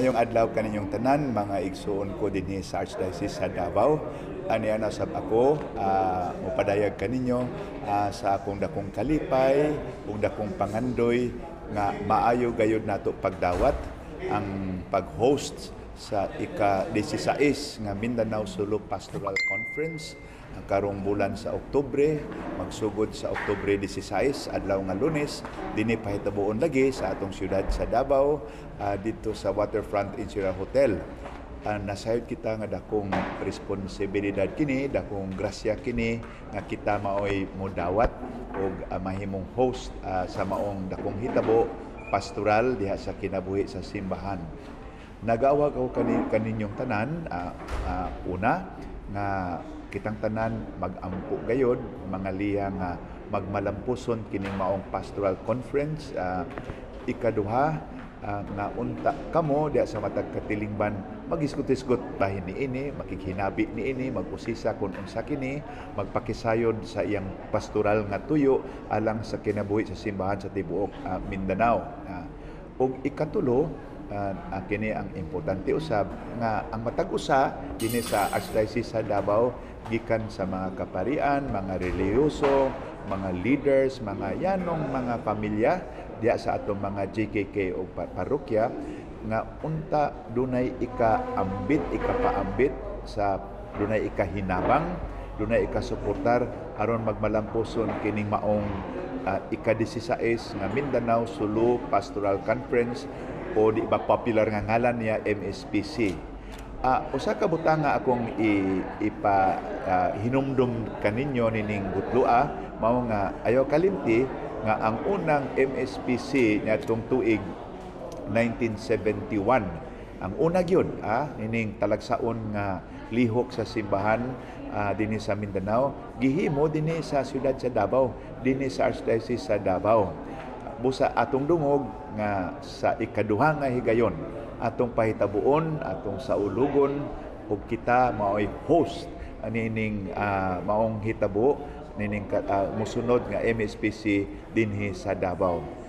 Mayong adlaw kaninyong tanan, mga igsuon ko dinhi sa Archdiocese sa Davao. Ani ana sab ako, uh, mupadayag kaninyo ah, sa akong dakong kalipay, ug dakong pangandoy nga maayo gayud nato pagdawat ang pag-host sa ika-16 nga Mindanao Sulu Pastoral Conference ang karong bulan sa Oktubre magsugod sa Oktubre 16 adlaw nga Lunes dinhi pahitabuon lagi sa atong syudad sa Davao ah, dito sa Waterfront Insura Hotel. Uh, nasayod kita nga dakong responsibilidad kini dakong grasya kini nga kita maoy modawat og uh, mahimong host ah, sa maong dakong hitabo pastoral diha sa kinabuhi sa simbahan nagawag ako kani kaninyong tanan ah, ah, una nga kitang tanan magampo gayod mga liya nga magmalampuson kining maong pastoral conference ah, ikaduha ah, nga unta kamo diya sa matag katilingban magisgot-isgot bahin ni ini makikhinabi ni ini magusisa kung unsa kini magpakisayod sa iyang pastoral nga tuyo alang sa kinabuhi sa simbahan sa tibuok ah, Mindanao. Ah, ug ikatulo uh, uh, kini ang importante usab nga ang matag usa dinhi sa Archdiocese sa Davao gikan sa mga kaparian, mga reliyoso, mga leaders, mga yanong mga pamilya diya sa atong mga JKK o pa- parokya nga unta dunay ika-ambit, ika-paambit sa dunay ika-hinabang, dunay ika-suportar aron magmalampuson kining maong uh, ika-16 nga Mindanao Sulu Pastoral Conference o di ba popular nga ngalan niya MSPC. Ah, usa ka butang nga akong i, ipa ah, hinumdum kaninyo nining butlua mao nga ayaw kalimti nga ang unang MSPC niadtong tuig 1971 ang una gyud ah nining talagsaon nga lihok sa simbahan ah, dinhi sa Mindanao. Gihimo dinhi sa siyudad sa Davao dinhi sa Archdiocese sa Davao busa atong dungog nga sa ikaduha nga higayon. Atong pahitabuon atong saulugon ug kita maoy host nining ah, maong hitabo nining ka- ah, musunod nga MSPC dinhi sa Davao